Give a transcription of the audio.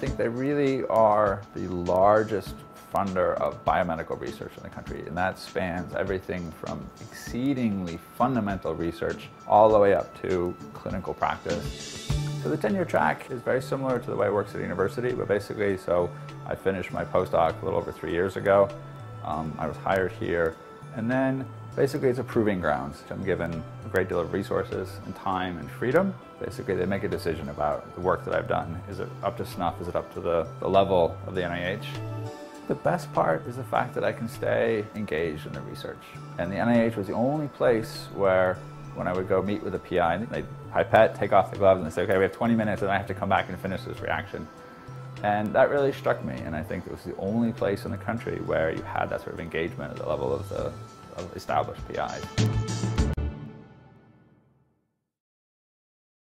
think they really are the largest funder of biomedical research in the country, and that spans everything from exceedingly fundamental research all the way up to clinical practice. So the tenure track is very similar to the way it works at a university, but basically, so I finished my postdoc a little over three years ago. Um, I was hired here, and then basically it's a proving grounds. I'm given a great deal of resources and time and freedom. Basically, they make a decision about the work that I've done. Is it up to snuff? Is it up to the, the level of the NIH? The best part is the fact that I can stay engaged in the research. And the NIH was the only place where when I would go meet with a PI, they'd pipette, take off the gloves, and say, okay, we have 20 minutes and I have to come back and finish this reaction. And that really struck me, and I think it was the only place in the country where you had that sort of engagement at the level of the established PIs.